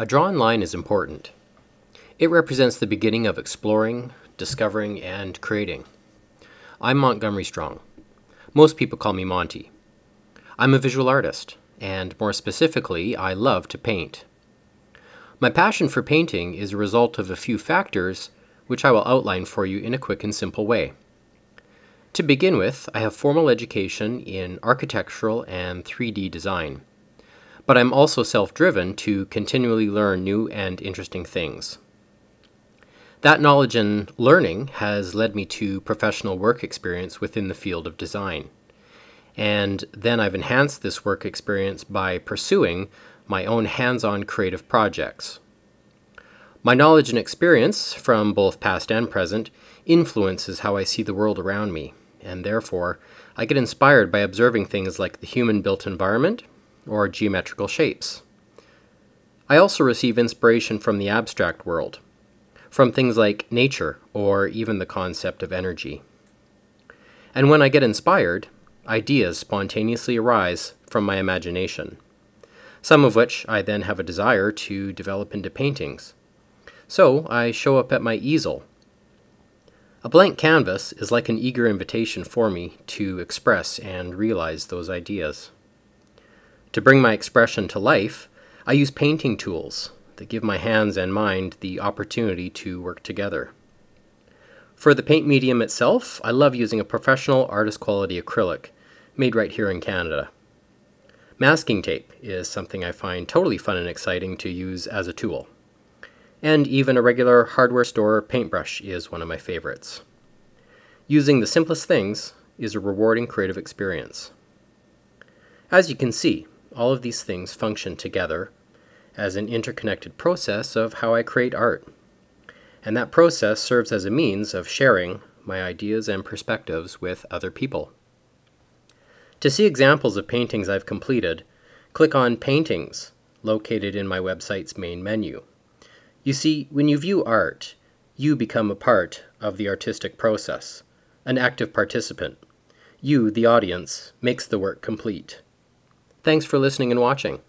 A drawn line is important. It represents the beginning of exploring, discovering, and creating. I'm Montgomery Strong. Most people call me Monty. I'm a visual artist, and more specifically, I love to paint. My passion for painting is a result of a few factors which I will outline for you in a quick and simple way. To begin with, I have formal education in architectural and 3D design but I'm also self driven to continually learn new and interesting things. That knowledge and learning has led me to professional work experience within the field of design. And then I've enhanced this work experience by pursuing my own hands on creative projects. My knowledge and experience, from both past and present, influences how I see the world around me, and therefore, I get inspired by observing things like the human built environment or geometrical shapes. I also receive inspiration from the abstract world, from things like nature or even the concept of energy. And when I get inspired, ideas spontaneously arise from my imagination, some of which I then have a desire to develop into paintings. So I show up at my easel. A blank canvas is like an eager invitation for me to express and realize those ideas. To bring my expression to life, I use painting tools that give my hands and mind the opportunity to work together. For the paint medium itself, I love using a professional artist quality acrylic made right here in Canada. Masking tape is something I find totally fun and exciting to use as a tool. And even a regular hardware store paintbrush is one of my favorites. Using the simplest things is a rewarding creative experience. As you can see, all of these things function together as an interconnected process of how I create art. And that process serves as a means of sharing my ideas and perspectives with other people. To see examples of paintings I've completed, click on Paintings, located in my website's main menu. You see, when you view art, you become a part of the artistic process, an active participant. You, the audience, makes the work complete. Thanks for listening and watching.